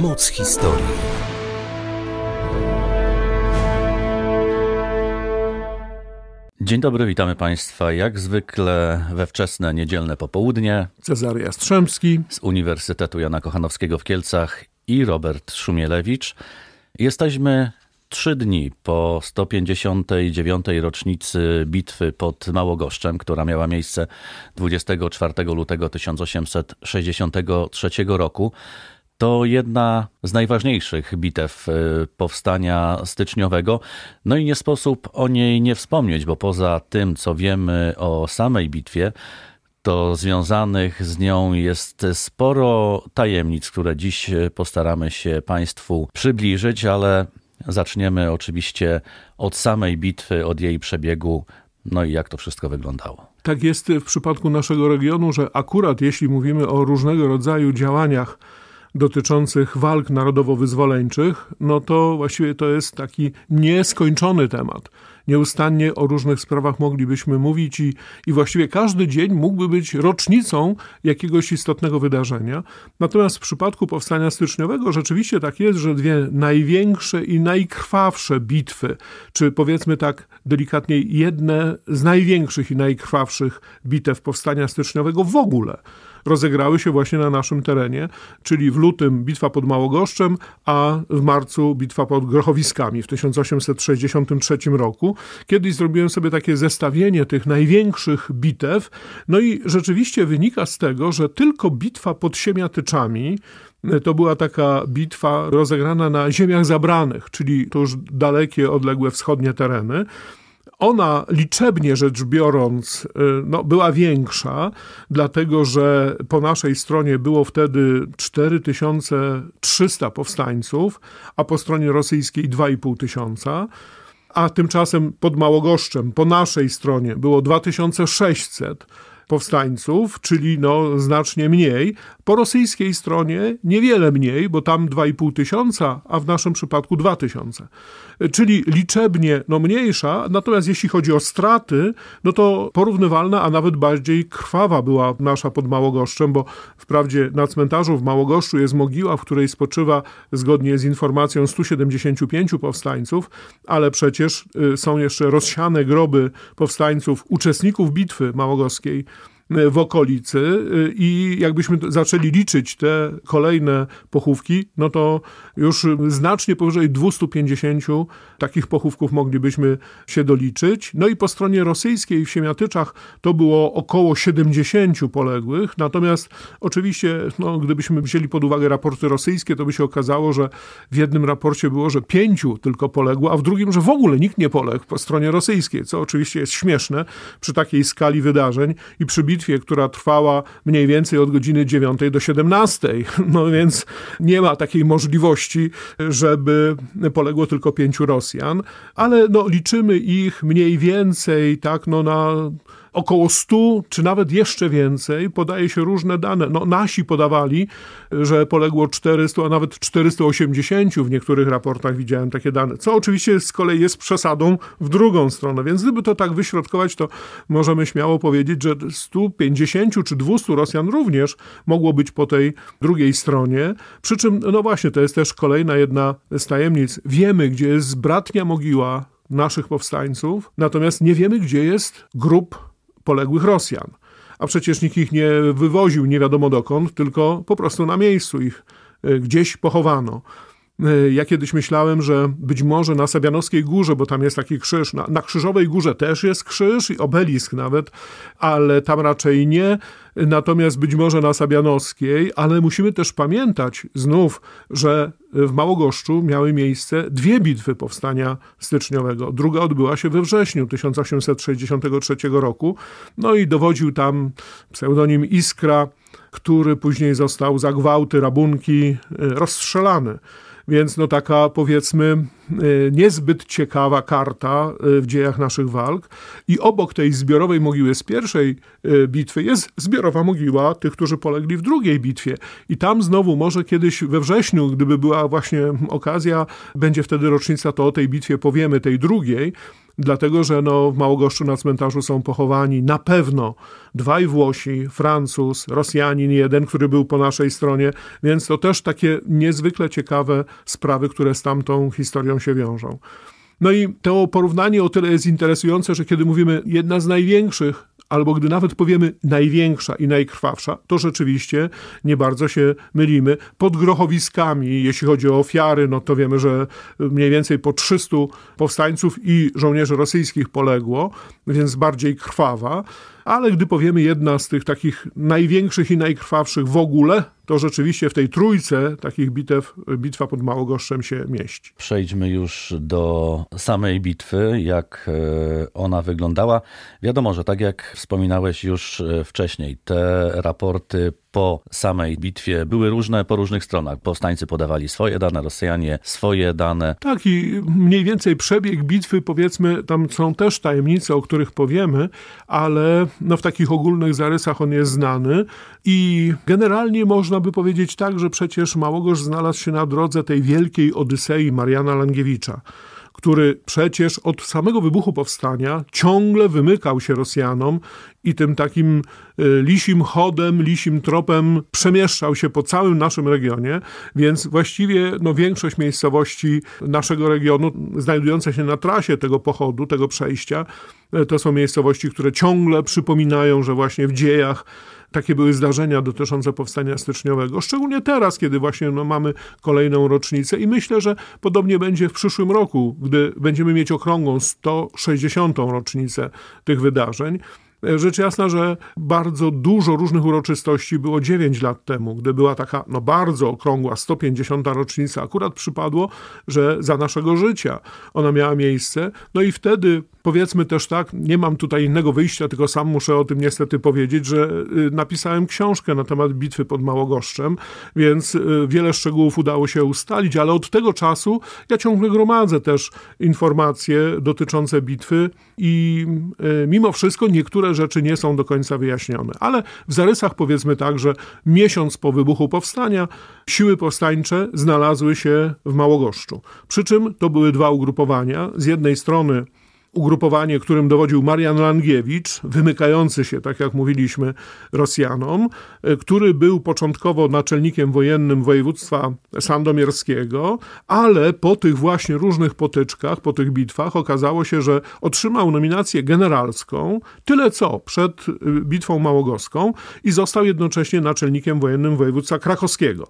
Moc historii. Dzień dobry, witamy Państwa jak zwykle we wczesne niedzielne popołudnie. Cezary Jastrzębski z Uniwersytetu Jana Kochanowskiego w Kielcach i Robert Szumielewicz. Jesteśmy trzy dni po 159. rocznicy bitwy pod Małogoszczem, która miała miejsce 24 lutego 1863 roku. To jedna z najważniejszych bitew y, powstania styczniowego. No i nie sposób o niej nie wspomnieć, bo poza tym, co wiemy o samej bitwie, to związanych z nią jest sporo tajemnic, które dziś postaramy się Państwu przybliżyć, ale zaczniemy oczywiście od samej bitwy, od jej przebiegu, no i jak to wszystko wyglądało. Tak jest w przypadku naszego regionu, że akurat jeśli mówimy o różnego rodzaju działaniach, dotyczących walk narodowo-wyzwoleńczych, no to właściwie to jest taki nieskończony temat. Nieustannie o różnych sprawach moglibyśmy mówić i, i właściwie każdy dzień mógłby być rocznicą jakiegoś istotnego wydarzenia. Natomiast w przypadku powstania styczniowego rzeczywiście tak jest, że dwie największe i najkrwawsze bitwy, czy powiedzmy tak delikatnie, jedne z największych i najkrwawszych bitew powstania styczniowego w ogóle rozegrały się właśnie na naszym terenie, czyli w lutym bitwa pod Małogoszczem, a w marcu bitwa pod Grochowiskami w 1863 roku. Kiedyś zrobiłem sobie takie zestawienie tych największych bitew, no i rzeczywiście wynika z tego, że tylko bitwa pod Siemiatyczami to była taka bitwa rozegrana na ziemiach zabranych, czyli to już dalekie, odległe wschodnie tereny ona liczebnie rzecz biorąc y, no, była większa, dlatego że po naszej stronie było wtedy 4300 powstańców, a po stronie rosyjskiej 2,5 tysiąca. A tymczasem pod Małogoszczem po naszej stronie było 2600 powstańców, czyli no znacznie mniej. Po rosyjskiej stronie niewiele mniej, bo tam 2,5 tysiąca, a w naszym przypadku 2 tysiące. Czyli liczebnie no mniejsza, natomiast jeśli chodzi o straty, no to porównywalna, a nawet bardziej krwawa była nasza pod Małogoszczem, bo wprawdzie na cmentarzu w Małogoszczu jest mogiła, w której spoczywa zgodnie z informacją 175 powstańców, ale przecież y, są jeszcze rozsiane groby powstańców, uczestników bitwy małogoskiej w okolicy y, i jakbyśmy zaczęli liczyć te kolejne pochówki, no to już znacznie powyżej 250 takich pochówków moglibyśmy się doliczyć. No i po stronie rosyjskiej w Siemiatyczach to było około 70 poległych, natomiast oczywiście, no, gdybyśmy wzięli pod uwagę raporty rosyjskie, to by się okazało, że w jednym raporcie było, że pięciu tylko poległo, a w drugim, że w ogóle nikt nie poległ po stronie rosyjskiej, co oczywiście jest śmieszne przy takiej skali wydarzeń i przy bitwie, która trwała mniej więcej od godziny 9 do 17. No więc nie ma takiej możliwości, żeby poległo tylko pięciu Rosjan, ale no, liczymy ich mniej więcej tak no, na około 100, czy nawet jeszcze więcej. Podaje się różne dane. No, nasi podawali, że poległo 400, a nawet 480 w niektórych raportach widziałem takie dane, co oczywiście z kolei jest przesadą w drugą stronę. Więc gdyby to tak wyśrodkować, to możemy śmiało powiedzieć, że 150 czy 200 Rosjan również mogło być po tej drugiej stronie. Przy czym, no właśnie, to jest też kolejna jedna z tajemnic. Wiemy, gdzie jest bratnia mogiła naszych powstańców, natomiast nie wiemy, gdzie jest grup poległych Rosjan. A przecież nikt ich nie wywoził nie wiadomo dokąd, tylko po prostu na miejscu ich e, gdzieś pochowano. E, ja kiedyś myślałem, że być może na Sabianowskiej Górze, bo tam jest taki krzyż, na, na Krzyżowej Górze też jest krzyż i obelisk nawet, ale tam raczej nie. Natomiast być może na Sabianowskiej, ale musimy też pamiętać znów, że w Małogoszczu miały miejsce dwie bitwy powstania styczniowego. Druga odbyła się we wrześniu 1863 roku. No i dowodził tam pseudonim Iskra, który później został za gwałty, rabunki e, rozstrzelany. Więc no taka powiedzmy y, niezbyt ciekawa karta y, w dziejach naszych walk. I obok tej zbiorowej mogiły z pierwszej y, bitwy jest zbiorowa mogiła tych, którzy polegli w drugiej bitwie. I tam znowu może kiedyś we wrześniu, gdyby była właśnie okazja, będzie wtedy rocznica, to o tej bitwie powiemy, tej drugiej. Dlatego że no, w Małogoszczu na cmentarzu są pochowani na pewno dwaj Włosi, Francuz, Rosjanin jeden, który był po naszej stronie, więc to też takie niezwykle ciekawe sprawy, które z tamtą historią się wiążą. No i to porównanie o tyle jest interesujące, że kiedy mówimy jedna z największych albo gdy nawet powiemy największa i najkrwawsza, to rzeczywiście nie bardzo się mylimy. Pod grochowiskami, jeśli chodzi o ofiary, no to wiemy, że mniej więcej po 300 powstańców i żołnierzy rosyjskich poległo, więc bardziej krwawa ale gdy powiemy jedna z tych takich największych i najkrwawszych w ogóle, to rzeczywiście w tej trójce takich bitew bitwa pod Małogoszczem się mieści. Przejdźmy już do samej bitwy, jak e, ona wyglądała. Wiadomo, że tak jak wspominałeś już e, wcześniej, te raporty po samej bitwie były różne po różnych stronach. Powstańcy podawali swoje dane, Rosjanie swoje dane. Tak i mniej więcej przebieg bitwy, powiedzmy, tam są też tajemnice, o których powiemy, ale no w takich ogólnych zarysach on jest znany i generalnie można by powiedzieć tak, że przecież Małogosz znalazł się na drodze tej wielkiej Odysei Mariana Langiewicza który przecież od samego wybuchu powstania ciągle wymykał się Rosjanom i tym takim y, lisim chodem, lisim tropem przemieszczał się po całym naszym regionie, więc właściwie no, większość miejscowości naszego regionu znajdujące się na trasie tego pochodu, tego przejścia, y, to są miejscowości, które ciągle przypominają, że właśnie w dziejach takie były zdarzenia dotyczące powstania styczniowego, szczególnie teraz, kiedy właśnie no, mamy kolejną rocznicę i myślę, że podobnie będzie w przyszłym roku, gdy będziemy mieć okrągłą 160. rocznicę tych wydarzeń. Rzecz jasna, że bardzo dużo różnych uroczystości było 9 lat temu, gdy była taka no bardzo okrągła 150. rocznica. Akurat przypadło, że za naszego życia ona miała miejsce. No i wtedy powiedzmy też tak, nie mam tutaj innego wyjścia, tylko sam muszę o tym niestety powiedzieć, że y, napisałem książkę na temat bitwy pod Małogoszczem, więc y, wiele szczegółów udało się ustalić, ale od tego czasu ja ciągle gromadzę też informacje dotyczące bitwy i y, mimo wszystko niektóre rzeczy nie są do końca wyjaśnione. Ale w zarysach powiedzmy tak, że miesiąc po wybuchu powstania siły powstańcze znalazły się w Małogoszczu. Przy czym to były dwa ugrupowania. Z jednej strony ugrupowanie, którym dowodził Marian Langiewicz, wymykający się, tak jak mówiliśmy, Rosjanom, e, który był początkowo naczelnikiem wojennym województwa sandomierskiego, ale po tych właśnie różnych potyczkach, po tych bitwach okazało się, że otrzymał nominację generalską, tyle co przed e, bitwą małogoską i został jednocześnie naczelnikiem wojennym województwa krakowskiego.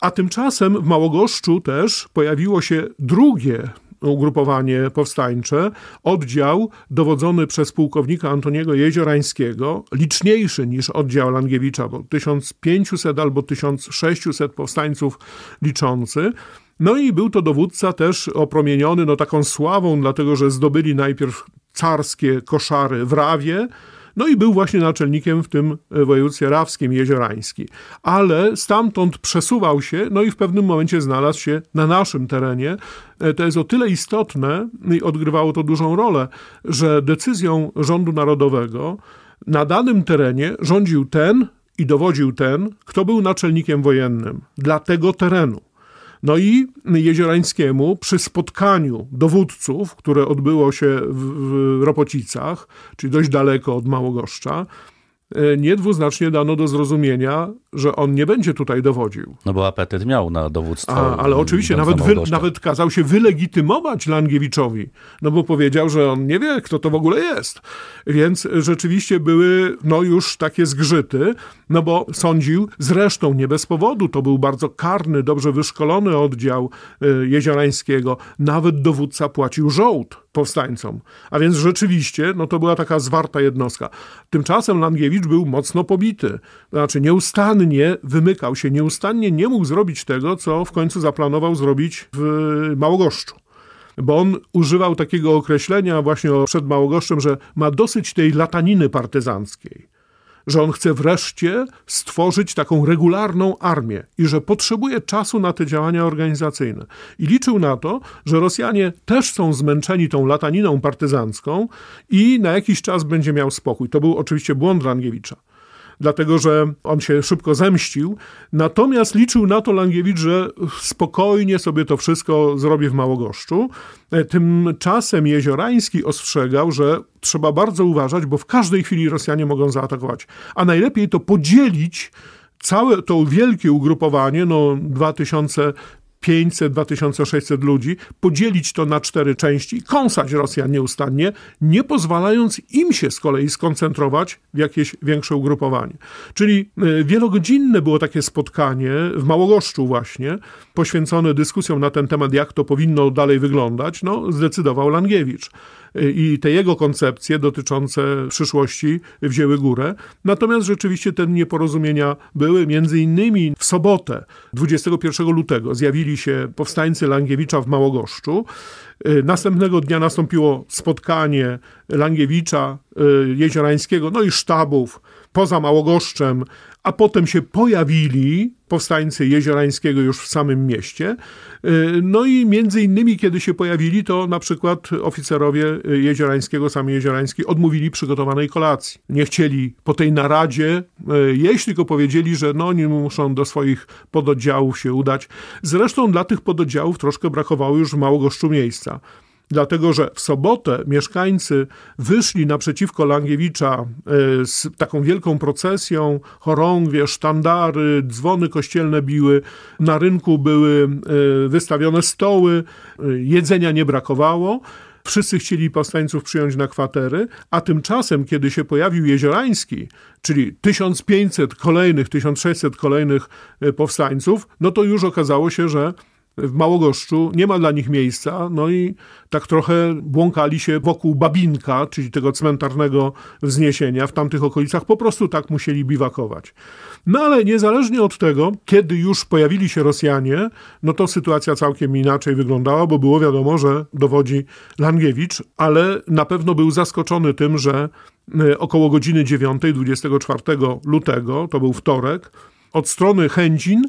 A tymczasem w Małogoszczu też pojawiło się drugie ugrupowanie powstańcze, oddział dowodzony przez pułkownika Antoniego Jeziorańskiego, liczniejszy niż oddział Langiewicza, bo 1500 albo 1600 powstańców liczący. No i był to dowódca też opromieniony no, taką sławą, dlatego że zdobyli najpierw carskie koszary w Rawie, no i był właśnie naczelnikiem w tym e, województwie rawskim, jeziorański. Ale stamtąd przesuwał się, no i w pewnym momencie znalazł się na naszym terenie. E, to jest o tyle istotne i odgrywało to dużą rolę, że decyzją rządu narodowego na danym terenie rządził ten i dowodził ten, kto był naczelnikiem wojennym dla tego terenu. No i Jeziorańskiemu przy spotkaniu dowódców, które odbyło się w Ropocicach, czyli dość daleko od Małogoszcza, niedwuznacznie dano do zrozumienia, że on nie będzie tutaj dowodził. No bo apetyt miał na dowództwo. A, ale oczywiście nawet, wy, nawet kazał się wylegitymować Langiewiczowi, no bo powiedział, że on nie wie, kto to w ogóle jest. Więc rzeczywiście były no już takie zgrzyty, no bo sądził, zresztą nie bez powodu, to był bardzo karny, dobrze wyszkolony oddział e, jeziorańskiego. Nawet dowódca płacił żołd powstańcom. A więc rzeczywiście, no to była taka zwarta jednostka. Tymczasem Langiewicz był mocno pobity. Znaczy nieustannie wymykał się, nieustannie nie mógł zrobić tego, co w końcu zaplanował zrobić w Małogoszczu bo on używał takiego określenia właśnie przed Małogoszczem, że ma dosyć tej lataniny partyzanckiej że on chce wreszcie stworzyć taką regularną armię i że potrzebuje czasu na te działania organizacyjne. I liczył na to, że Rosjanie też są zmęczeni tą lataniną partyzancką i na jakiś czas będzie miał spokój. To był oczywiście błąd Rangiewicza. Dlatego że on się szybko zemścił. Natomiast liczył na to Langiewicz, że spokojnie sobie to wszystko zrobi w Małogoszczu. Tymczasem Jeziorański ostrzegał, że trzeba bardzo uważać, bo w każdej chwili Rosjanie mogą zaatakować. A najlepiej to podzielić całe to wielkie ugrupowanie, no 2000 500-2600 ludzi, podzielić to na cztery części kąsać Rosjan nieustannie, nie pozwalając im się z kolei skoncentrować w jakieś większe ugrupowanie. Czyli e, wielogodzinne było takie spotkanie w Małogoszczu właśnie, poświęcone dyskusjom na ten temat, jak to powinno dalej wyglądać, no zdecydował Langiewicz i te jego koncepcje dotyczące przyszłości wzięły górę. Natomiast rzeczywiście te nieporozumienia były. Między innymi w sobotę, 21 lutego, zjawili się powstańcy Langiewicza w Małogoszczu. Następnego dnia nastąpiło spotkanie Langiewicza, y, Jeziorańskiego, no i sztabów poza Małogoszczem, a potem się pojawili powstańcy Jeziorańskiego już w samym mieście. Y, no i między innymi, kiedy się pojawili, to na przykład oficerowie Jeziorańskiego, sami Jeziorański, odmówili przygotowanej kolacji. Nie chcieli po tej naradzie y, jeść, tylko powiedzieli, że no, nie muszą do swoich pododdziałów się udać. Zresztą dla tych pododdziałów troszkę brakowało już w Małogoszczu miejsca dlatego że w sobotę mieszkańcy wyszli naprzeciwko Langiewicza e, z taką wielką procesją, chorągwie, sztandary, dzwony kościelne biły, na rynku były e, wystawione stoły, e, jedzenia nie brakowało. Wszyscy chcieli powstańców przyjąć na kwatery, a tymczasem, kiedy się pojawił Jeziorański, czyli 1500 kolejnych, 1600 kolejnych powstańców, no to już okazało się, że w Małogoszczu, nie ma dla nich miejsca, no i tak trochę błąkali się wokół Babinka, czyli tego cmentarnego wzniesienia w tamtych okolicach, po prostu tak musieli biwakować. No ale niezależnie od tego, kiedy już pojawili się Rosjanie, no to sytuacja całkiem inaczej wyglądała, bo było wiadomo, że dowodzi Langiewicz, ale na pewno był zaskoczony tym, że e, około godziny 9, 24 lutego, to był wtorek, od strony Chędzin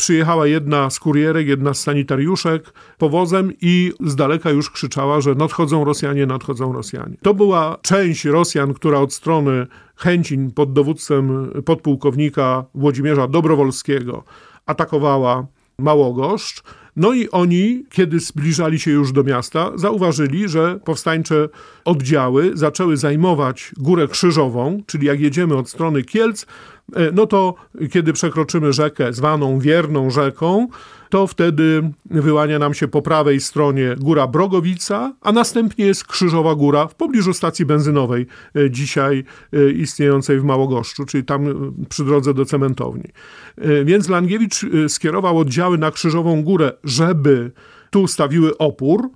przyjechała jedna z kurierek, jedna z sanitariuszek powozem i z daleka już krzyczała, że nadchodzą Rosjanie, nadchodzą Rosjanie. To była część Rosjan, która od strony Chęcin pod dowództwem podpułkownika Włodzimierza Dobrowolskiego atakowała Małogoszcz. No i oni, kiedy zbliżali się już do miasta, zauważyli, że powstańcze oddziały zaczęły zajmować Górę Krzyżową, czyli jak jedziemy od strony Kielc, E, no to kiedy przekroczymy rzekę zwaną Wierną Rzeką, to wtedy wyłania nam się po prawej stronie góra Brogowica, a następnie jest Krzyżowa Góra w pobliżu stacji benzynowej, e, dzisiaj e, istniejącej w Małogoszczu, czyli tam przy drodze do cementowni. Więc Langiewicz skierował oddziały na Krzyżową Górę, żeby tu stawiły opór,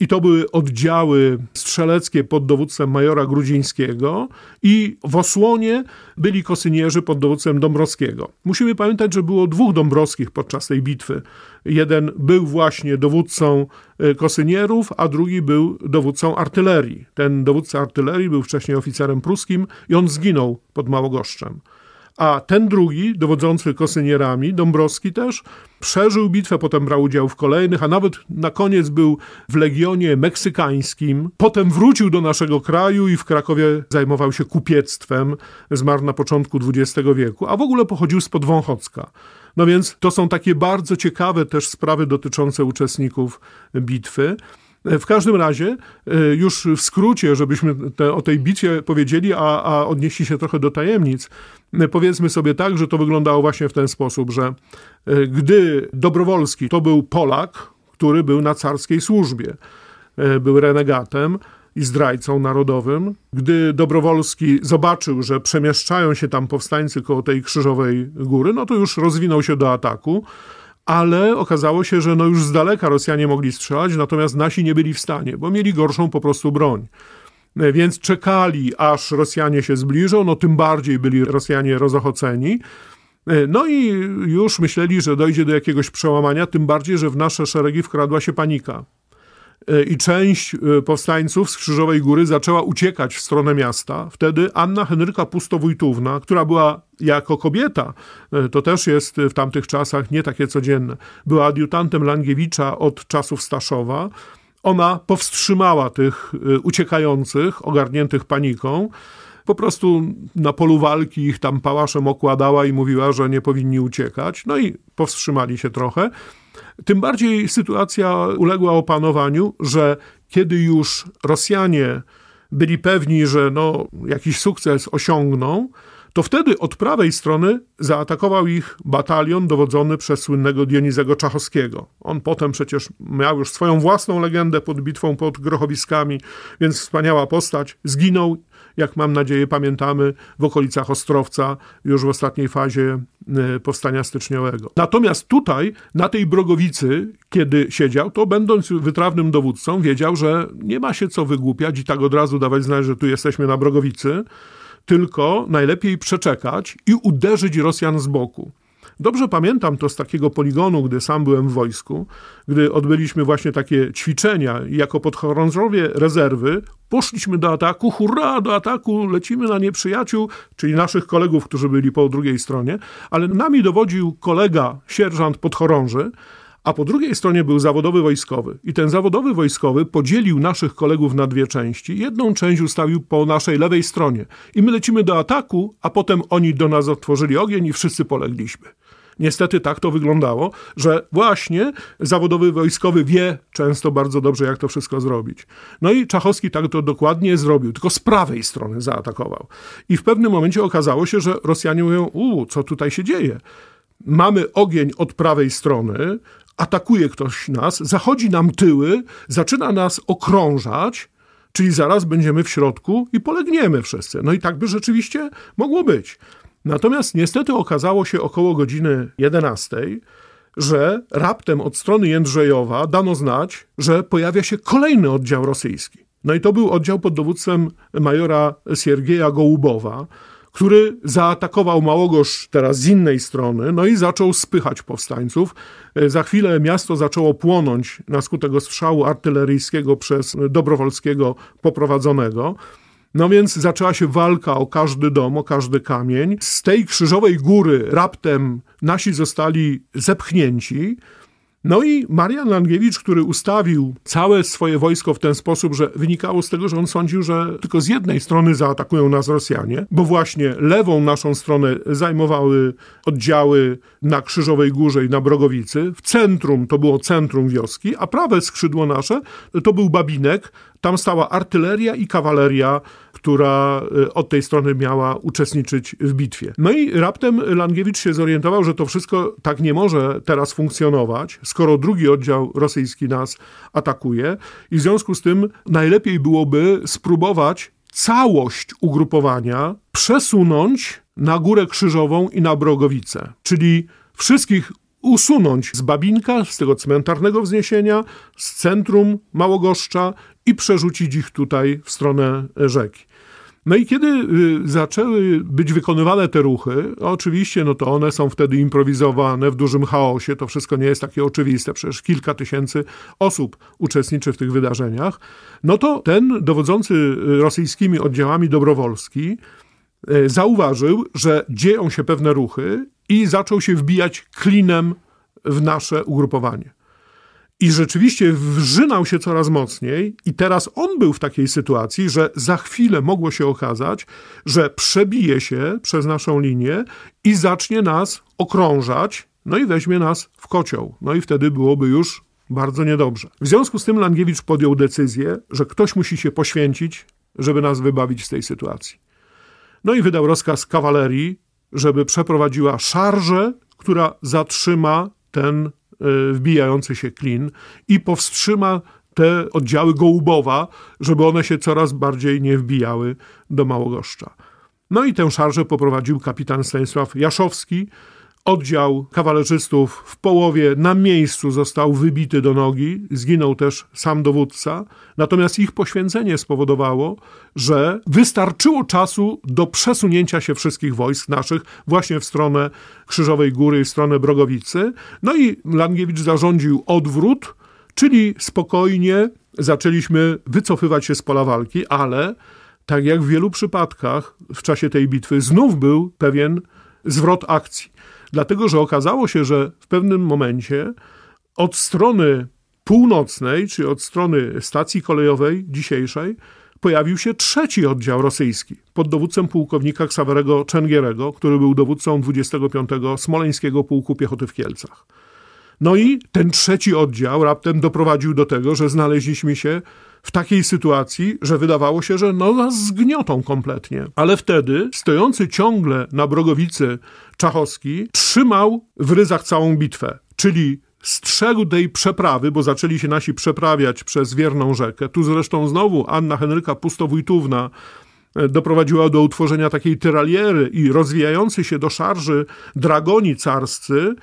i to były oddziały strzeleckie pod dowództwem majora Grudzińskiego i w osłonie byli kosynierzy pod dowództwem Dąbrowskiego. Musimy pamiętać, że było dwóch Dąbrowskich podczas tej bitwy. Jeden był właśnie dowódcą e, kosynierów, a drugi był dowódcą artylerii. Ten dowódca artylerii był wcześniej oficerem pruskim i on zginął pod Małogoszczem a ten drugi, dowodzący kosynierami, Dąbrowski też, przeżył bitwę, potem brał udział w kolejnych, a nawet na koniec był w Legionie Meksykańskim. Potem wrócił do naszego kraju i w Krakowie zajmował się kupiectwem. Zmarł na początku XX wieku, a w ogóle pochodził z Podwąchocka. No więc to są takie bardzo ciekawe też sprawy dotyczące uczestników bitwy. W każdym razie, e, już w skrócie, żebyśmy te, o tej bitwie powiedzieli, a, a odnieśli się trochę do tajemnic, e, powiedzmy sobie tak, że to wyglądało właśnie w ten sposób, że e, gdy Dobrowolski to był Polak, który był na carskiej służbie, był renegatem, i zdrajcą narodowym. Gdy Dobrowolski zobaczył, że przemieszczają się tam powstańcy koło tej krzyżowej góry, no to już rozwinął się do ataku ale okazało się, że no już z daleka Rosjanie mogli strzelać, natomiast nasi nie byli w stanie, bo mieli gorszą po prostu broń. E, więc czekali, aż Rosjanie się zbliżą, no tym bardziej byli Rosjanie rozochoceni. E, no i już myśleli, że dojdzie do jakiegoś przełamania, tym bardziej, że w nasze szeregi wkradła się panika. E, i część e, powstańców z Krzyżowej Góry zaczęła uciekać w stronę miasta. Wtedy Anna Henryka Pustowójtówna, która była jako kobieta, e, to też jest w tamtych czasach nie takie codzienne, była adiutantem Langiewicza od czasów Staszowa. Ona powstrzymała tych uciekających, ogarniętych paniką. po prostu na polu walki ich tam pałaszem okładała i mówiła, że nie powinni uciekać. No i powstrzymali się trochę. Tym bardziej sytuacja uległa opanowaniu, że kiedy już Rosjanie byli pewni, że no, jakiś sukces osiągną, to wtedy od prawej strony zaatakował ich batalion dowodzony przez słynnego Dionizego Czachowskiego. On potem przecież miał już swoją własną legendę pod bitwą pod Grochowiskami, więc wspaniała postać. Zginął, jak mam nadzieję pamiętamy, w okolicach Ostrowca już w ostatniej fazie e, powstania styczniowego. Natomiast tutaj, na tej Brogowicy, kiedy siedział, to będąc wytrawnym dowódcą, wiedział, że nie ma się co wygłupiać i tak od razu dawać znać, że tu jesteśmy na Brogowicy, tylko najlepiej przeczekać i uderzyć Rosjan z boku. Dobrze pamiętam to z takiego poligonu, gdy sam byłem w wojsku, gdy odbyliśmy właśnie takie ćwiczenia i jako podchorążowie rezerwy poszliśmy do ataku, hurra, do ataku, lecimy na nieprzyjaciół, czyli naszych kolegów, którzy byli po drugiej stronie, ale nami dowodził kolega, sierżant podchorąży, a po drugiej stronie był zawodowy wojskowy. I ten zawodowy wojskowy podzielił naszych kolegów na dwie części. Jedną część ustawił po naszej lewej stronie. I my lecimy do ataku, a potem oni do nas otworzyli ogień i wszyscy polegliśmy. Niestety tak to wyglądało, że właśnie zawodowy wojskowy wie często bardzo dobrze, jak to wszystko zrobić. No i Czachowski tak to dokładnie zrobił, tylko z prawej strony zaatakował. I w pewnym momencie okazało się, że Rosjanie mówią: U, co tutaj się dzieje? Mamy ogień od prawej strony, atakuje ktoś nas, zachodzi nam tyły, zaczyna nas okrążać, czyli zaraz będziemy w środku i polegniemy wszyscy. No i tak by rzeczywiście mogło być. Natomiast niestety okazało się około godziny 11, że raptem od strony Jędrzejowa dano znać, że pojawia się kolejny oddział rosyjski. No i to był oddział pod dowództwem majora Siergieja Gołubowa, który zaatakował Małogosz teraz z innej strony, no i zaczął spychać powstańców. Za chwilę miasto zaczęło płonąć na skutek ostrzału artyleryjskiego przez Dobrowolskiego poprowadzonego. No więc zaczęła się walka o każdy dom, o każdy kamień. Z tej krzyżowej góry raptem nasi zostali zepchnięci. No i Marian Langiewicz, który ustawił całe swoje wojsko w ten sposób, że wynikało z tego, że on sądził, że tylko z jednej strony zaatakują nas Rosjanie, bo właśnie lewą naszą stronę zajmowały oddziały na Krzyżowej Górze i na Brogowicy. W centrum to było centrum wioski, a prawe skrzydło nasze to był Babinek. Tam stała artyleria i kawaleria która y, od tej strony miała uczestniczyć w bitwie. No i raptem Langiewicz się zorientował, że to wszystko tak nie może teraz funkcjonować, skoro drugi oddział rosyjski nas atakuje i w związku z tym najlepiej byłoby spróbować całość ugrupowania przesunąć na Górę Krzyżową i na Brogowice, czyli wszystkich usunąć z Babinka, z tego cmentarnego wzniesienia, z centrum Małogoszcza i przerzucić ich tutaj w stronę rzeki. No i kiedy y, zaczęły być wykonywane te ruchy, oczywiście no to one są wtedy improwizowane w dużym chaosie, to wszystko nie jest takie oczywiste, przecież kilka tysięcy osób uczestniczy w tych wydarzeniach, no to ten dowodzący y, rosyjskimi oddziałami Dobrowolski y, zauważył, że dzieją się pewne ruchy i zaczął się wbijać klinem w nasze ugrupowanie. I rzeczywiście wrzynał się coraz mocniej, i teraz on był w takiej sytuacji, że za chwilę mogło się okazać, że przebije się przez naszą linię i zacznie nas okrążać, no i weźmie nas w kocioł. No i wtedy byłoby już bardzo niedobrze. W związku z tym Langiewicz podjął decyzję, że ktoś musi się poświęcić, żeby nas wybawić z tej sytuacji. No i wydał rozkaz kawalerii, żeby przeprowadziła szarżę, która zatrzyma ten wbijający się klin i powstrzyma te oddziały Gołubowa, żeby one się coraz bardziej nie wbijały do Małogoszcza. No i tę szarżę poprowadził kapitan Stanisław Jaszowski, Oddział kawalerzystów w połowie na miejscu został wybity do nogi, zginął też sam dowódca, natomiast ich poświęcenie spowodowało, że wystarczyło czasu do przesunięcia się wszystkich wojsk naszych właśnie w stronę Krzyżowej Góry w stronę Brogowicy. No i Langiewicz zarządził odwrót, czyli spokojnie zaczęliśmy wycofywać się z pola walki, ale tak jak w wielu przypadkach w czasie tej bitwy znów był pewien zwrot akcji dlatego że okazało się, że w pewnym momencie od strony północnej, czy od strony stacji kolejowej dzisiejszej, pojawił się trzeci oddział rosyjski pod dowódcą pułkownika Ksawerego Czengierego, który był dowódcą 25. Smoleńskiego Pułku Piechoty w Kielcach. No i ten trzeci oddział raptem doprowadził do tego, że znaleźliśmy się w takiej sytuacji, że wydawało się, że no nas zgniotą kompletnie. Ale wtedy stojący ciągle na Brogowicy Czachowski trzymał w ryzach całą bitwę, czyli strzegł tej przeprawy, bo zaczęli się nasi przeprawiać przez wierną rzekę. Tu zresztą znowu Anna Henryka Pustowójtówna e, doprowadziła do utworzenia takiej tyraliery i rozwijający się do szarży dragoni carscy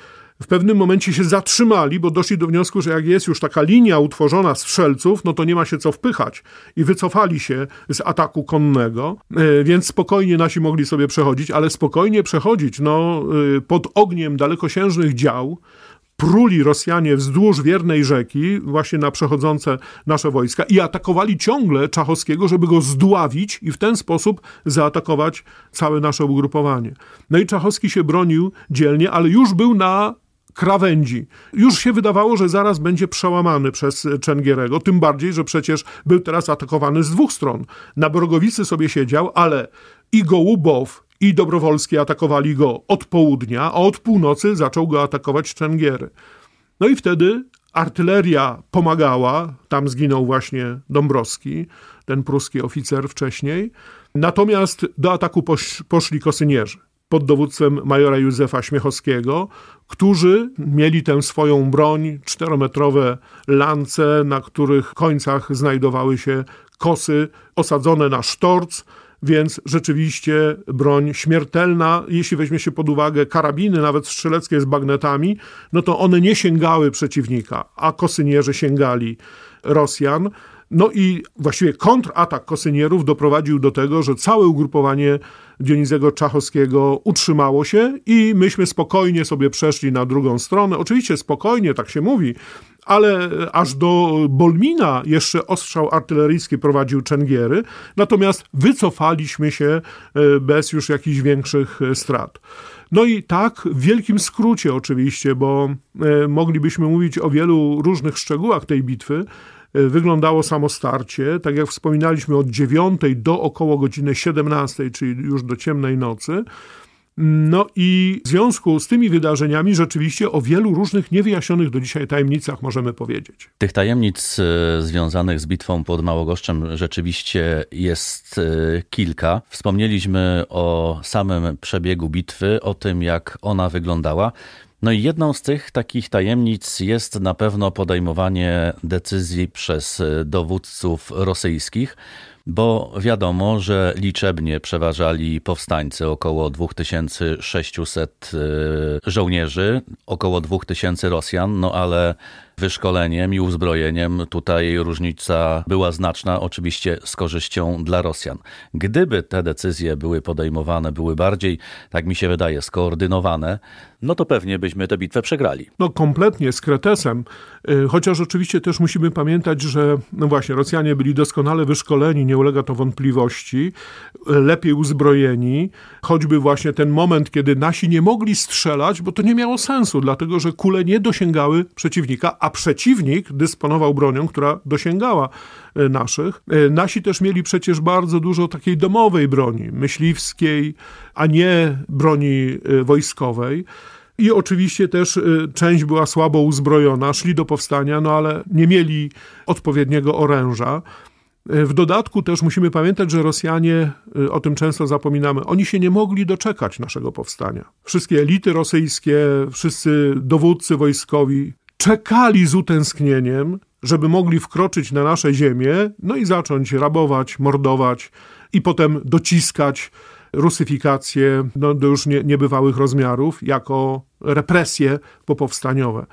w pewnym momencie się zatrzymali, bo doszli do wniosku, że jak jest już taka linia utworzona strzelców, no to nie ma się co wpychać. I wycofali się z ataku konnego, e, więc spokojnie nasi mogli sobie przechodzić, ale spokojnie przechodzić no, e, pod ogniem dalekosiężnych dział, pruli Rosjanie wzdłuż wiernej rzeki, właśnie na przechodzące nasze wojska i atakowali ciągle Czachowskiego, żeby go zdławić i w ten sposób zaatakować całe nasze ugrupowanie. No i Czachowski się bronił dzielnie, ale już był na krawędzi. Już się wydawało, że zaraz będzie przełamany przez Czengierego, tym bardziej, że przecież był teraz atakowany z dwóch stron. Na Brogowicy sobie siedział, ale i Gołubow, i Dobrowolski atakowali go od południa, a od północy zaczął go atakować Czengiery. No i wtedy artyleria pomagała, tam zginął właśnie Dąbrowski, ten pruski oficer wcześniej, natomiast do ataku poszli kosynierzy pod dowództwem majora Józefa Śmiechowskiego, którzy mieli tę swoją broń, czterometrowe lance, na których końcach znajdowały się kosy osadzone na sztorc, więc rzeczywiście broń śmiertelna, jeśli weźmie się pod uwagę karabiny, nawet strzeleckie z bagnetami, no to one nie sięgały przeciwnika, a kosynierze sięgali Rosjan. No i właściwie kontratak kosynierów doprowadził do tego, że całe ugrupowanie Dionizego Czachowskiego utrzymało się i myśmy spokojnie sobie przeszli na drugą stronę. Oczywiście spokojnie, tak się mówi, ale aż do Bolmina jeszcze ostrzał artyleryjski prowadził Czengiery, natomiast wycofaliśmy się e, bez już jakichś większych e, strat. No i tak, w wielkim skrócie oczywiście, bo e, moglibyśmy mówić o wielu różnych szczegółach tej bitwy, wyglądało samo starcie. Tak jak wspominaliśmy, od 9 do około godziny 17, czyli już do ciemnej nocy. No i w związku z tymi wydarzeniami rzeczywiście o wielu różnych niewyjaśnionych do dzisiaj tajemnicach możemy powiedzieć. Tych tajemnic e, związanych z bitwą pod Małogoszczem rzeczywiście jest e, kilka. Wspomnieliśmy o samym przebiegu bitwy, o tym jak ona wyglądała. No i jedną z tych takich tajemnic jest na pewno podejmowanie decyzji przez dowódców rosyjskich bo wiadomo, że liczebnie przeważali powstańcy około 2600 e, żołnierzy, około 2000 Rosjan, no ale wyszkoleniem i uzbrojeniem tutaj różnica była znaczna, oczywiście z korzyścią dla Rosjan. Gdyby te decyzje były podejmowane, były bardziej, tak mi się wydaje, skoordynowane, no to pewnie byśmy tę bitwę przegrali. No kompletnie z kretesem, y, chociaż oczywiście też musimy pamiętać, że no właśnie Rosjanie byli doskonale wyszkoleni, nie ulega to wątpliwości, lepiej uzbrojeni, choćby właśnie ten moment, kiedy nasi nie mogli strzelać, bo to nie miało sensu, dlatego że kule nie dosięgały przeciwnika, a przeciwnik dysponował bronią, która dosięgała e, naszych. E, nasi też mieli przecież bardzo dużo takiej domowej broni, myśliwskiej, a nie broni e, wojskowej. I oczywiście też część była słabo uzbrojona, szli do powstania, no ale nie mieli odpowiedniego oręża. W dodatku też musimy pamiętać, że Rosjanie, o tym często zapominamy, oni się nie mogli doczekać naszego powstania. Wszystkie elity rosyjskie, wszyscy dowódcy wojskowi czekali z utęsknieniem, żeby mogli wkroczyć na nasze ziemię, no i zacząć rabować, mordować i potem dociskać rusyfikację no, do już nie, niebywałych rozmiarów jako represje popowstaniowe.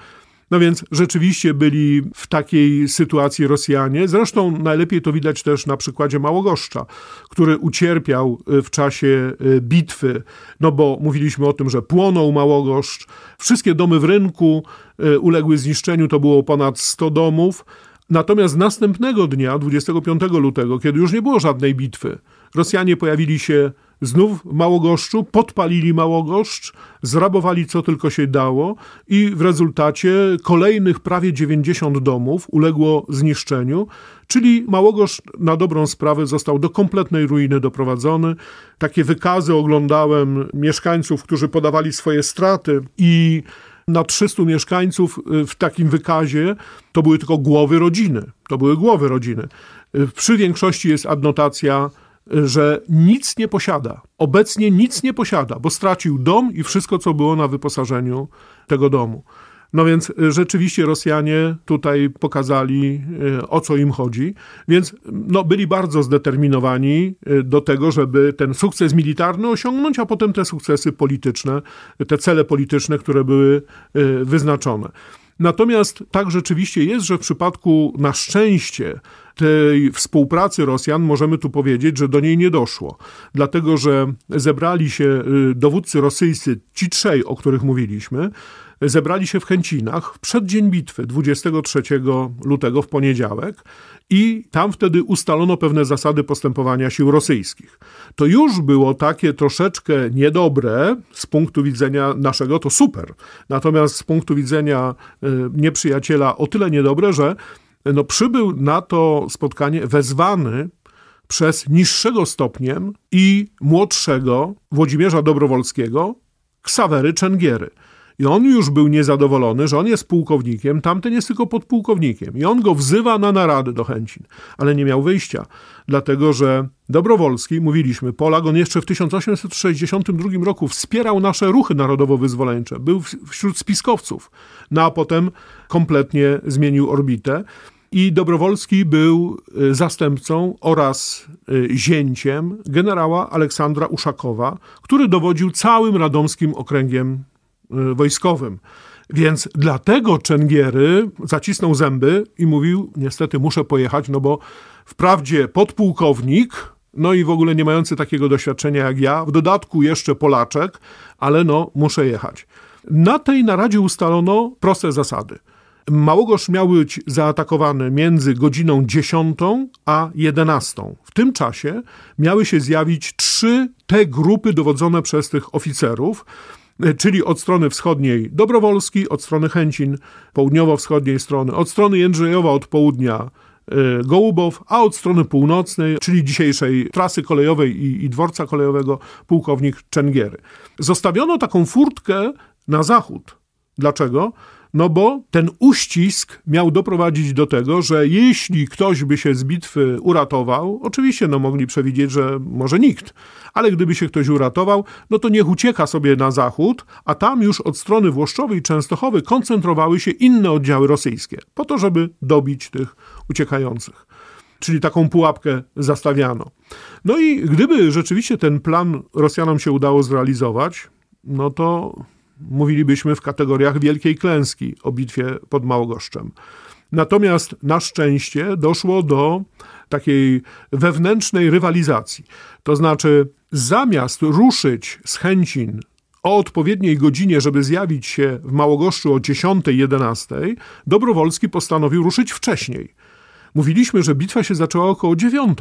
No więc rzeczywiście byli w takiej sytuacji Rosjanie. Zresztą najlepiej to widać też na przykładzie Małogoszcza, który ucierpiał y, w czasie y, bitwy, no bo mówiliśmy o tym, że płonął Małogoszcz. Wszystkie domy w rynku y, uległy zniszczeniu, to było ponad 100 domów. Natomiast następnego dnia, 25 lutego, kiedy już nie było żadnej bitwy, Rosjanie pojawili się znów Małogoszczu, podpalili Małogoszcz, zrabowali co tylko się dało i w rezultacie kolejnych prawie 90 domów uległo zniszczeniu, czyli Małogoszcz na dobrą sprawę został do kompletnej ruiny doprowadzony. Takie wykazy oglądałem mieszkańców, którzy podawali swoje straty i na 300 mieszkańców y, w takim wykazie to były tylko głowy rodziny. To były głowy rodziny. Y, przy większości jest adnotacja, że nic nie posiada. Obecnie nic nie posiada, bo stracił dom i wszystko, co było na wyposażeniu tego domu. No więc y, rzeczywiście Rosjanie tutaj pokazali, y, o co im chodzi, więc no, byli bardzo zdeterminowani y, do tego, żeby ten sukces militarny osiągnąć, a potem te sukcesy polityczne, te cele polityczne, które były wyznaczone. Natomiast tak rzeczywiście jest, że w przypadku na szczęście tej współpracy Rosjan możemy tu powiedzieć, że do niej nie doszło. Dlatego, że zebrali się dowódcy rosyjscy, ci trzej, o których mówiliśmy, zebrali się w Chęcinach w przeddzień bitwy 23 lutego w poniedziałek i tam wtedy ustalono pewne zasady postępowania sił rosyjskich. To już było takie troszeczkę niedobre z punktu widzenia naszego, to super. Natomiast z punktu widzenia e, nieprzyjaciela o tyle niedobre, że no, przybył na to spotkanie wezwany przez niższego stopniem i młodszego Włodzimierza Dobrowolskiego Ksawery Czengiery. I on już był niezadowolony, że on jest pułkownikiem, tamten jest tylko podpułkownikiem. I on go wzywa na narady do Chęcin. Ale nie miał wyjścia, dlatego że Dobrowolski, mówiliśmy, Polak, on jeszcze w 1862 roku wspierał nasze ruchy narodowo-wyzwoleńcze. Był wśród spiskowców. No a potem kompletnie zmienił orbitę. I Dobrowolski był y, zastępcą oraz y, zięciem generała Aleksandra Uszakowa, który dowodził całym radomskim okręgiem wojskowym. Więc dlatego Czengiery zacisnął zęby i mówił: Niestety muszę pojechać, no bo wprawdzie podpułkownik, no i w ogóle nie mający takiego doświadczenia jak ja, w dodatku jeszcze Polaczek, ale no muszę jechać. Na tej naradzie ustalono proste zasady. Małogosz miał być zaatakowany między godziną 10 a 11. W tym czasie miały się zjawić trzy te grupy dowodzone przez tych oficerów. Czyli od strony wschodniej Dobrowolski, od strony Chęcin, południowo-wschodniej strony, od strony Jędrzejowa od południa e, Gołubow, a od strony północnej, czyli dzisiejszej trasy kolejowej i, i dworca kolejowego, pułkownik Czengiery. Zostawiono taką furtkę na zachód. Dlaczego? No bo ten uścisk miał doprowadzić do tego, że jeśli ktoś by się z bitwy uratował, oczywiście no mogli przewidzieć, że może nikt, ale gdyby się ktoś uratował, no to niech ucieka sobie na zachód, a tam już od strony Włoszczowej i Częstochowy koncentrowały się inne oddziały rosyjskie, po to, żeby dobić tych uciekających czyli taką pułapkę zastawiano. No i gdyby rzeczywiście ten plan Rosjanom się udało zrealizować, no to mówilibyśmy w kategoriach wielkiej klęski o bitwie pod Małogoszczem. Natomiast na szczęście doszło do takiej wewnętrznej rywalizacji. To znaczy, zamiast ruszyć z Chęcin o odpowiedniej godzinie, żeby zjawić się w Małogoszczu o 10-11, Dobrowolski postanowił ruszyć wcześniej. Mówiliśmy, że bitwa się zaczęła około 9.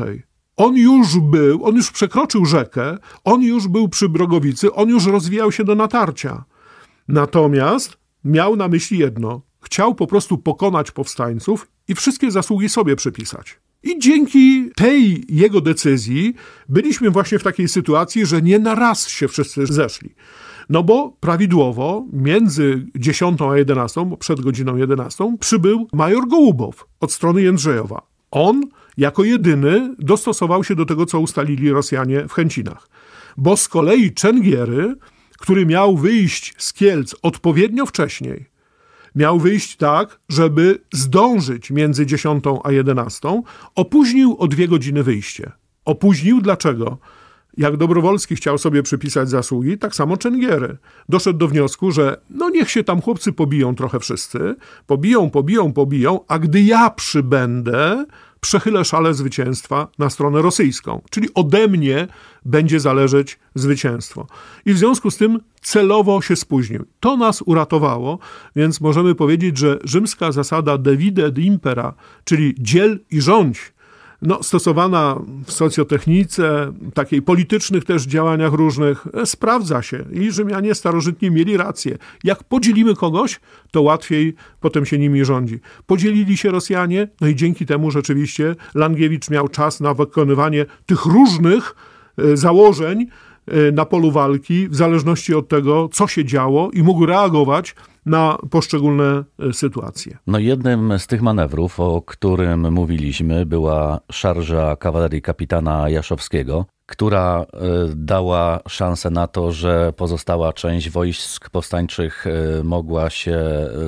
On już był, on już przekroczył rzekę, on już był przy Brogowicy, on już rozwijał się do natarcia. Natomiast miał na myśli jedno: chciał po prostu pokonać powstańców i wszystkie zasługi sobie przypisać. I dzięki tej jego decyzji byliśmy właśnie w takiej sytuacji, że nie na raz się wszyscy zeszli. No bo prawidłowo między 10 a 11, przed godziną 11, przybył major Gołubow od strony Jędrzejowa. On jako jedyny dostosował się do tego, co ustalili Rosjanie w Chęcinach. Bo z kolei Czengiery który miał wyjść z Kielc odpowiednio wcześniej, miał wyjść tak, żeby zdążyć między 10 a 11, opóźnił o dwie godziny wyjście. Opóźnił dlaczego? Jak Dobrowolski chciał sobie przypisać zasługi, tak samo Czengiery. Doszedł do wniosku, że no niech się tam chłopcy pobiją trochę wszyscy, pobiją, pobiją, pobiją, a gdy ja przybędę, przechylę szale zwycięstwa na stronę rosyjską, czyli ode mnie będzie zależeć zwycięstwo. I w związku z tym celowo się spóźnił. To nas uratowało, więc możemy powiedzieć, że rzymska zasada divide ad impera, czyli dziel i rządź, no, stosowana w socjotechnice, takiej politycznych też działaniach różnych, e, sprawdza się. I Rzymianie starożytni mieli rację. Jak podzielimy kogoś, to łatwiej potem się nimi rządzi. Podzielili się Rosjanie, no i dzięki temu rzeczywiście Langiewicz miał czas na wykonywanie tych różnych e, założeń, Y, na polu walki, w zależności od tego, co się działo, i mógł reagować na poszczególne y, sytuacje. No jednym z tych manewrów, o którym mówiliśmy, była szarża kawalerii kapitana Jaszowskiego, która e, dała szansę na to, że pozostała część wojsk powstańczych e, mogła się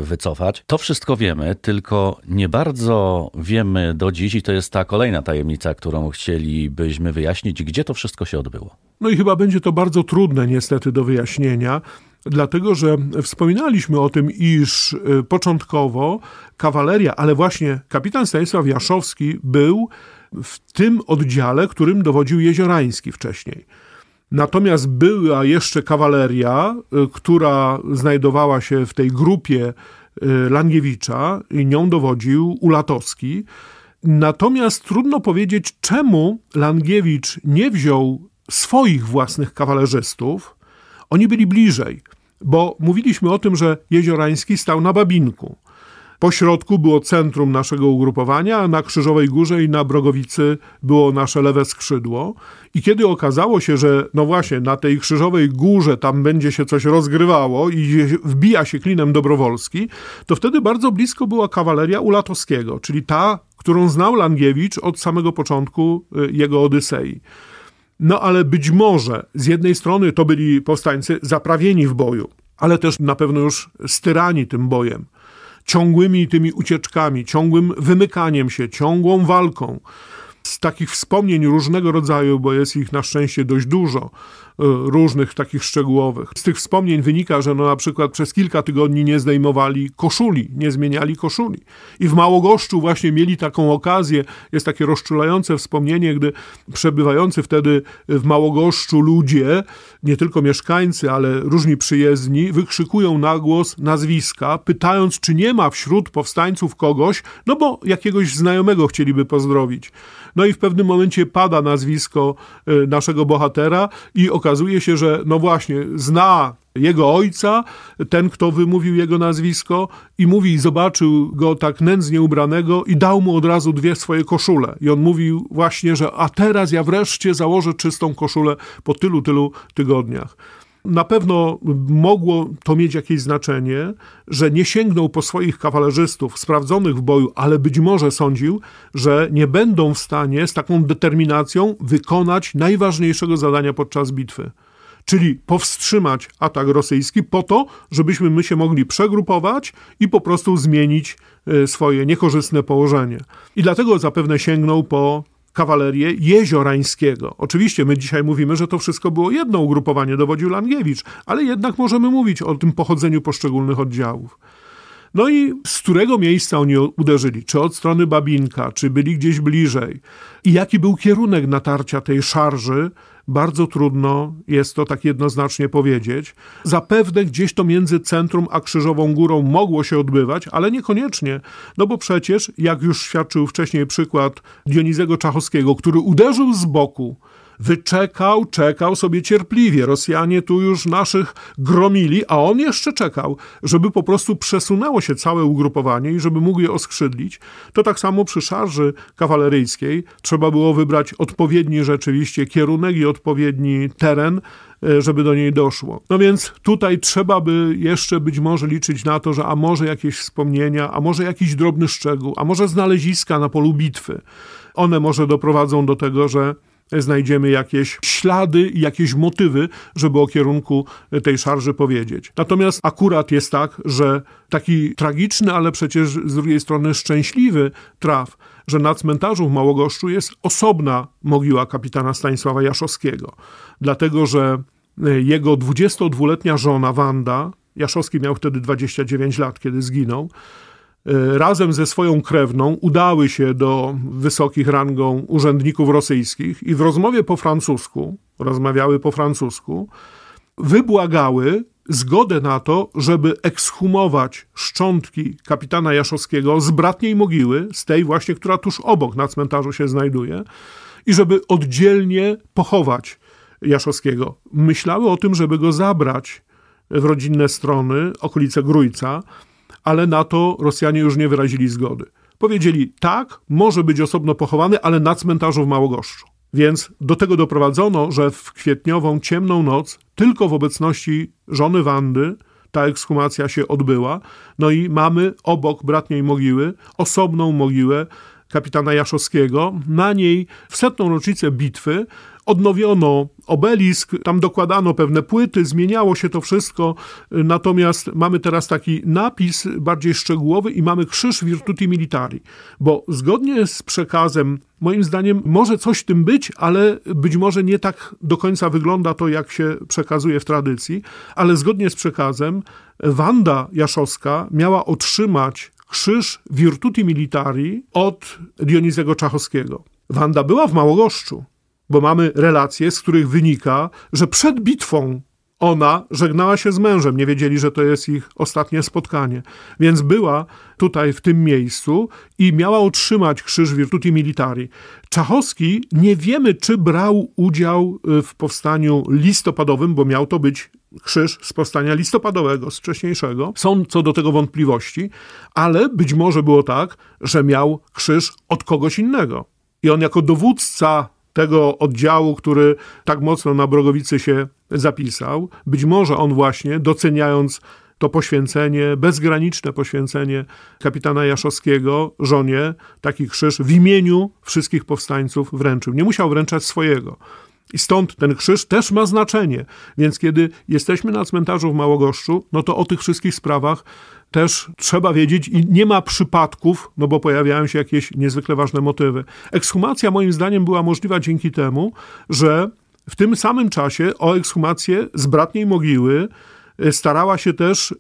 wycofać. To wszystko wiemy, tylko nie bardzo wiemy do dziś, i to jest ta kolejna tajemnica, którą chcielibyśmy wyjaśnić, gdzie to wszystko się odbyło. No i chyba będzie to bardzo trudne niestety do wyjaśnienia dlatego że wspominaliśmy o tym, iż e, początkowo kawaleria, ale właśnie kapitan Stanisław Jaszowski był w tym oddziale, którym dowodził Jeziorański wcześniej. Natomiast była jeszcze kawaleria, y, która znajdowała się w tej grupie y, Langiewicza i nią dowodził Ulatowski. Natomiast trudno powiedzieć, czemu Langiewicz nie wziął swoich własnych kawalerzystów. Oni byli bliżej, bo mówiliśmy o tym, że Jeziorański stał na Babinku. Po środku było centrum naszego ugrupowania, a na Krzyżowej Górze i na Brogowicy było nasze lewe skrzydło. I kiedy okazało się, że no właśnie na tej Krzyżowej Górze tam będzie się coś rozgrywało i wbija się klinem Dobrowolski, to wtedy bardzo blisko była kawaleria Ulatowskiego, czyli ta, którą znał Langiewicz od samego początku y, jego Odysei. No ale być może z jednej strony to byli powstańcy zaprawieni w boju, ale też na pewno już styrani tym bojem ciągłymi tymi ucieczkami, ciągłym wymykaniem się, ciągłą walką. Z takich wspomnień różnego rodzaju, bo jest ich na szczęście dość dużo, Y, różnych takich szczegółowych. Z tych wspomnień wynika, że no na przykład przez kilka tygodni nie zdejmowali koszuli, nie zmieniali koszuli. I w Małogoszczu właśnie mieli taką okazję, jest takie rozczulające wspomnienie, gdy przebywający wtedy w Małogoszczu ludzie, nie tylko mieszkańcy, ale różni przyjezdni, wykrzykują na głos nazwiska, pytając, czy nie ma wśród powstańców kogoś, no bo jakiegoś znajomego chcieliby pozdrowić. No i w pewnym momencie pada nazwisko y, naszego bohatera i okazuje się, że no właśnie, zna jego ojca, ten, kto wymówił jego nazwisko, i mówi, zobaczył go tak nędznie ubranego i dał mu od razu dwie swoje koszule. I on mówił właśnie, że a teraz ja wreszcie założę czystą koszulę po tylu, tylu tygodniach. Na pewno mogło to mieć jakieś znaczenie, że nie sięgnął po swoich kawalerzystów sprawdzonych w boju, ale być może sądził, że nie będą w stanie z taką determinacją wykonać najważniejszego zadania podczas bitwy czyli powstrzymać atak rosyjski po to, żebyśmy my się mogli przegrupować i po prostu zmienić e, swoje niekorzystne położenie. I dlatego zapewne sięgnął po kawalerię jeziorańskiego. Oczywiście my dzisiaj mówimy, że to wszystko było jedno ugrupowanie, dowodził Langiewicz, ale jednak możemy mówić o tym pochodzeniu poszczególnych oddziałów. No i z którego miejsca oni uderzyli? Czy od strony Babinka, czy byli gdzieś bliżej? I jaki był kierunek natarcia tej szarży bardzo trudno jest to tak jednoznacznie powiedzieć. Zapewne gdzieś to między centrum a Krzyżową Górą mogło się odbywać, ale niekoniecznie, no bo przecież, jak już świadczył wcześniej przykład Dionizego Czachowskiego, który uderzył z boku, Wyczekał, czekał sobie cierpliwie. Rosjanie tu już naszych gromili, a on jeszcze czekał, żeby po prostu przesunęło się całe ugrupowanie i żeby mógł je oskrzydlić. To tak samo przy szarży kawaleryjskiej trzeba było wybrać odpowiedni rzeczywiście kierunek i odpowiedni teren, e, żeby do niej doszło. No więc tutaj trzeba by jeszcze być może liczyć na to, że a może jakieś wspomnienia, a może jakiś drobny szczegół, a może znaleziska na polu bitwy. One może doprowadzą do tego, że znajdziemy jakieś ślady jakieś motywy, żeby o kierunku tej szarży powiedzieć. Natomiast akurat jest tak, że taki tragiczny, ale przecież z drugiej strony szczęśliwy traf, że na cmentarzu w Małogoszczu jest osobna mogiła kapitana Stanisława Jaszowskiego. Dlatego, że jego 22-letnia żona Wanda, Jaszowski miał wtedy 29 lat, kiedy zginął, E, razem ze swoją krewną udały się do wysokich rangą urzędników rosyjskich i w rozmowie po francusku, rozmawiały po francusku, wybłagały zgodę na to, żeby ekshumować szczątki kapitana Jaszowskiego z bratniej mogiły, z tej właśnie, która tuż obok na cmentarzu się znajduje, i żeby oddzielnie pochować Jaszowskiego. Myślały o tym, żeby go zabrać w rodzinne strony, okolice Grójca, ale na to Rosjanie już nie wyrazili zgody. Powiedzieli tak, może być osobno pochowany, ale na cmentarzu w Małogoszczu. Więc do tego doprowadzono, że w kwietniową ciemną noc, tylko w obecności żony Wandy, ta ekshumacja się odbyła. No i mamy obok bratniej mogiły osobną mogiłę kapitana Jaszowskiego. Na niej w setną rocznicę bitwy odnowiono obelisk, tam dokładano pewne płyty, zmieniało się to wszystko, natomiast mamy teraz taki napis bardziej szczegółowy i mamy krzyż Virtuti Militari, bo zgodnie z przekazem, moim zdaniem może coś w tym być, ale być może nie tak do końca wygląda to, jak się przekazuje w tradycji, ale zgodnie z przekazem Wanda Jaszowska miała otrzymać krzyż Virtuti Militari od Dionizego Czachowskiego. Wanda była w Małogoszczu, bo mamy relacje, z których wynika, że przed bitwą ona żegnała się z mężem, nie wiedzieli, że to jest ich ostatnie spotkanie. Więc była tutaj w tym miejscu i miała otrzymać krzyż Virtuti Militari. Czachowski nie wiemy, czy brał udział y, w powstaniu listopadowym, bo miał to być krzyż z powstania listopadowego, z wcześniejszego. Są co do tego wątpliwości, ale być może było tak, że miał krzyż od kogoś innego. I on jako dowódca tego oddziału, który tak mocno na Brogowicy się zapisał. Być może on właśnie, doceniając to poświęcenie, bezgraniczne poświęcenie kapitana Jaszowskiego żonie, taki krzyż w imieniu wszystkich powstańców wręczył. Nie musiał wręczać swojego. I stąd ten krzyż też ma znaczenie. Więc kiedy jesteśmy na cmentarzu w Małogoszczu, no to o tych wszystkich sprawach też trzeba wiedzieć i nie ma przypadków, no bo pojawiają się jakieś niezwykle ważne motywy. Ekshumacja moim zdaniem była możliwa dzięki temu, że w tym samym czasie o ekshumację z bratniej mogiły e, starała się też e,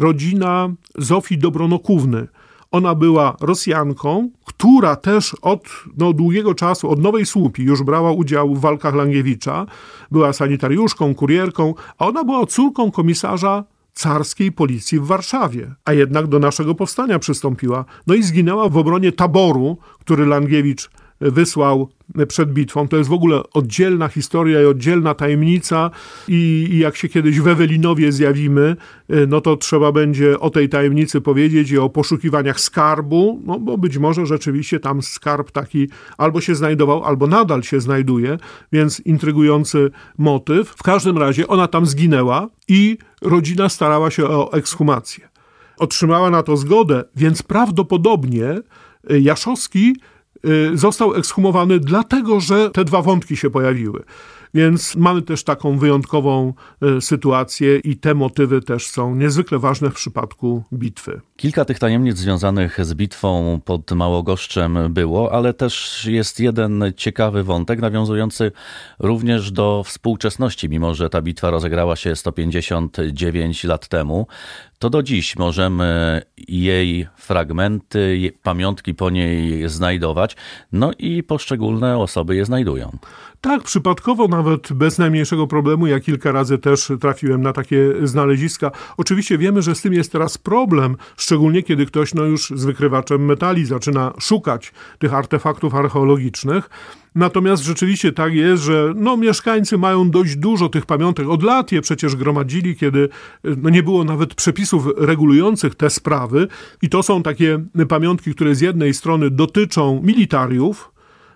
rodzina Zofii Dobronokówny. Ona była Rosjanką, która też od no, długiego czasu, od Nowej Słupi już brała udział w walkach Langiewicza. Była sanitariuszką, kurierką, a ona była córką komisarza carskiej policji w Warszawie, a jednak do naszego powstania przystąpiła. No i zginęła w obronie taboru, który Langiewicz wysłał przed bitwą. To jest w ogóle oddzielna historia i oddzielna tajemnica i, i, jak się kiedyś w zjawimy, y, no to trzeba będzie o tej tajemnicy powiedzieć i o poszukiwaniach skarbu, no bo być może rzeczywiście tam skarb taki albo się znajdował, albo nadal się znajduje, więc intrygujący motyw. W każdym razie ona tam zginęła i rodzina starała się o ekshumację. Otrzymała na to zgodę, więc prawdopodobnie y, Jaszowski został ekshumowany dlatego, że te dwa wątki się pojawiły. Więc mamy też taką wyjątkową y, sytuację i te motywy też są niezwykle ważne w przypadku bitwy. Kilka tych tajemnic związanych z bitwą pod Małogoszczem było, ale też jest jeden ciekawy wątek nawiązujący również do współczesności, mimo że ta bitwa rozegrała się 159 lat temu to do dziś możemy jej fragmenty, pamiątki po niej znajdować, no i poszczególne osoby je znajdują. Tak, przypadkowo nawet bez najmniejszego problemu. Ja kilka razy też trafiłem na takie znaleziska. Oczywiście wiemy, że z tym jest teraz problem, szczególnie kiedy ktoś no już z wykrywaczem metali zaczyna szukać tych artefaktów archeologicznych. Natomiast rzeczywiście tak jest, że no, mieszkańcy mają dość dużo tych pamiątek. Od lat je przecież gromadzili, kiedy no, nie było nawet przepisów regulujących te sprawy. I to są takie pamiątki, które z jednej strony dotyczą militariów,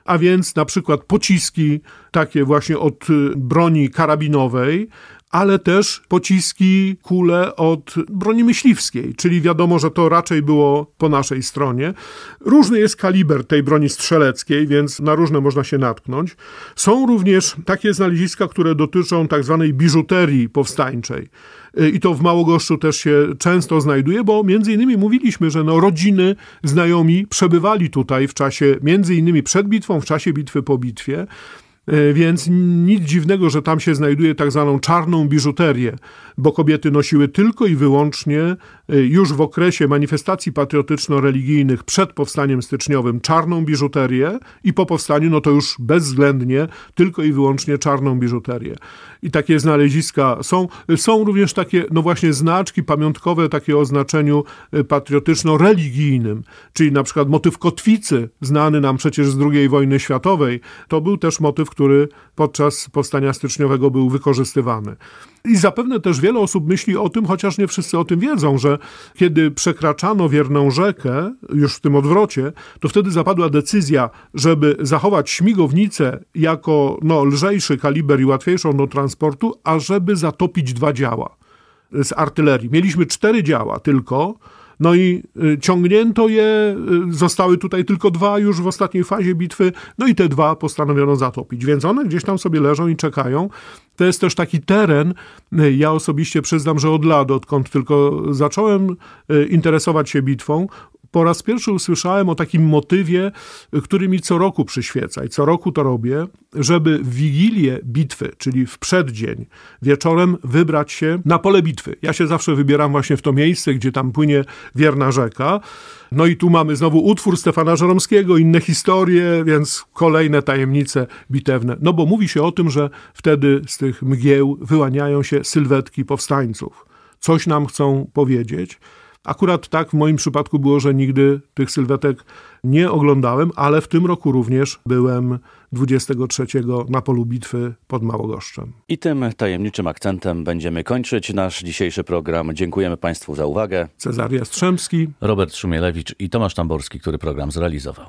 a więc na przykład pociski takie właśnie od broni karabinowej, ale też pociski, kule od broni myśliwskiej, czyli wiadomo, że to raczej było po naszej stronie. Różny jest kaliber tej broni strzeleckiej, więc na różne można się natknąć. Są również takie znaleziska, które dotyczą tak zwanej biżuterii powstańczej. I to w Małogoszczu też się często znajduje, bo między innymi mówiliśmy, że no rodziny, znajomi przebywali tutaj w czasie, między innymi przed bitwą, w czasie bitwy, po bitwie. E, więc nic dziwnego, że tam się znajduje tak zwaną czarną biżuterię bo kobiety nosiły tylko i wyłącznie y, już w okresie manifestacji patriotyczno-religijnych przed powstaniem styczniowym czarną biżuterię i po powstaniu, no to już bezwzględnie tylko i wyłącznie czarną biżuterię. I takie znaleziska są. Są również takie, no właśnie, znaczki pamiątkowe, takie o znaczeniu y, patriotyczno-religijnym, czyli na przykład motyw kotwicy, znany nam przecież z II wojny światowej. To był też motyw, który podczas powstania styczniowego był wykorzystywany. I zapewne też wiele osób myśli o tym, chociaż nie wszyscy o tym wiedzą, że kiedy przekraczano wierną rzekę, już w tym odwrocie, to wtedy zapadła decyzja, żeby zachować śmigownicę jako no, lżejszy kaliber i łatwiejszą do transportu, a żeby zatopić dwa działa z artylerii. Mieliśmy cztery działa tylko, no i y, ciągnięto je, y, zostały tutaj tylko dwa już w ostatniej fazie bitwy, no i te dwa postanowiono zatopić, więc one gdzieś tam sobie leżą i czekają. To jest też taki teren, y, ja osobiście przyznam, że od lat, odkąd tylko zacząłem interesować się bitwą, po raz pierwszy usłyszałem o takim motywie, który mi co roku przyświeca i co roku to robię, żeby w wigilię bitwy, czyli w przeddzień, wieczorem wybrać się na pole bitwy. Ja się zawsze wybieram właśnie w to miejsce, gdzie tam płynie wierna rzeka. No i tu mamy znowu utwór Stefana Żeromskiego, inne historie, więc kolejne tajemnice bitewne. No bo mówi się o tym, że wtedy z tych mgieł wyłaniają się sylwetki powstańców. Coś nam chcą powiedzieć. Akurat tak w moim przypadku było, że nigdy tych sylwetek nie oglądałem, ale w tym roku również byłem 23 na polu bitwy pod Małogoszczem. I tym tajemniczym akcentem będziemy kończyć nasz dzisiejszy program. Dziękujemy Państwu za uwagę. Cezary Jastrzębski, Robert Szumielewicz i Tomasz Tamborski, który program zrealizował.